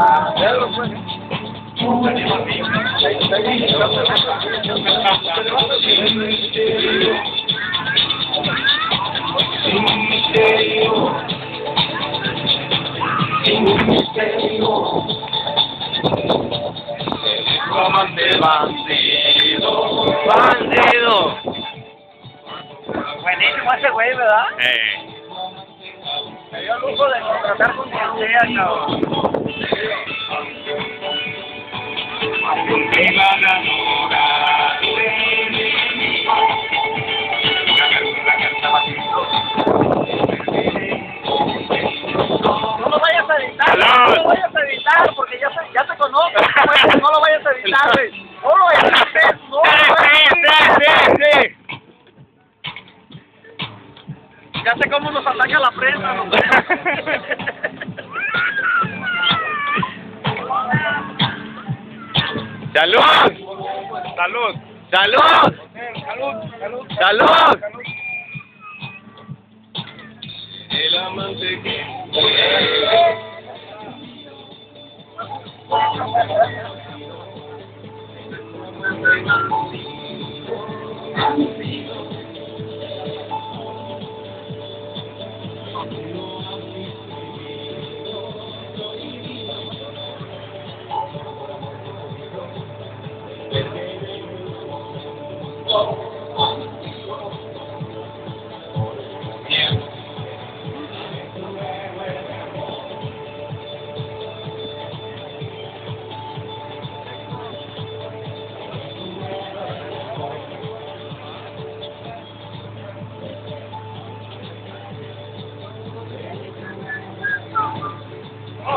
hora. ¿Cuánto tiempo llevo? Una canción a cantando. En un momento Sin misterio, sin misterio, amante bandido, ¡Bandido! Buenísimo ese güey, ¿verdad? Eh. Me dio el lujo de contratar con quien sea, cabrón. Ya, se- ya te conozco, güey, no lo vayas a editar, güey. No lo edites, no lo ¡Sí, sí, sí, sí! Ya sé cómo nos ataca la prensa, ¿no? ¡Salud! ¡Salud! ¡Salud! Salud, salud. El amante que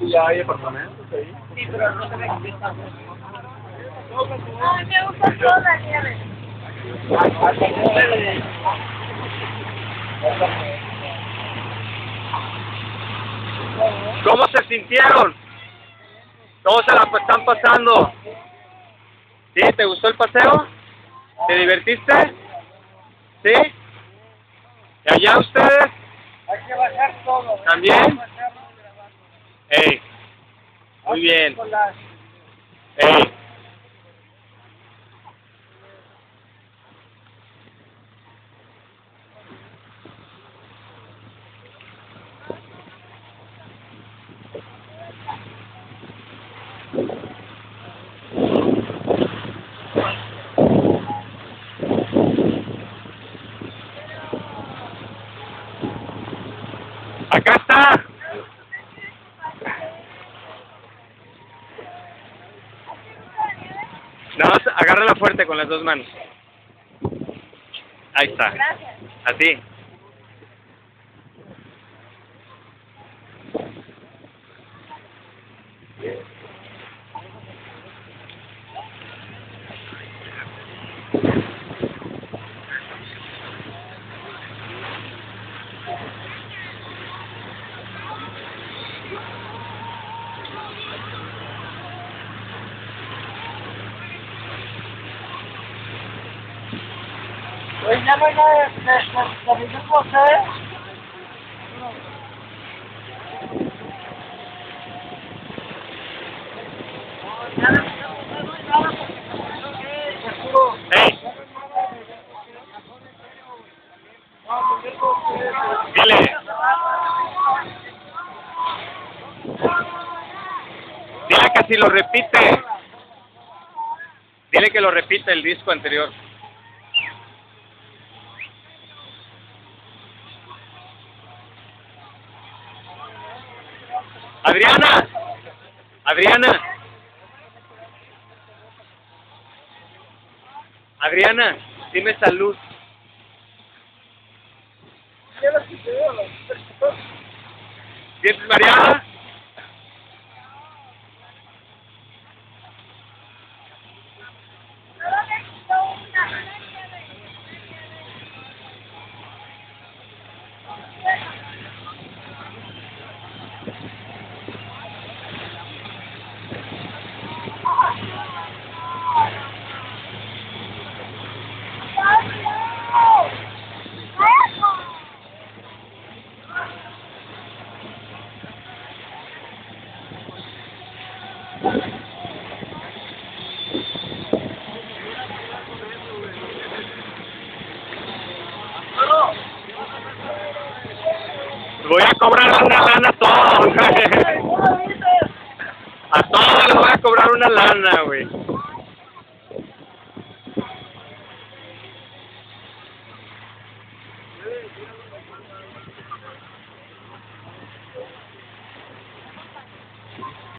Aguas. Ya hay apartamentos ahí. Ay, me gusta toda la nieve. ¿Cómo se sintieron? ¿Cómo se la están pasando? ¿Sí? ¿Te gustó el paseo? ¿Te divertiste? ¿Sí? ¿Y allá ustedes? Hay que bajar todo. ¿También? ¡Ey! Muy bien. ¡Ey! ¡Acá está! Nada más agárrala fuerte con las dos manos. Ahí está. Gracias. Así. Oye, ya no hay nada de, de, de, de, de, de, ¡Ey! Dile. Dile que si lo repite. Dile que lo repita el disco anterior. Adriana. Adriana. Adriana, dime salud. ¿Sientes Mariana? Solo necesito una, una nieve. Voy a cobrar una lana a todos. A todos les voy a cobrar una lana, güey.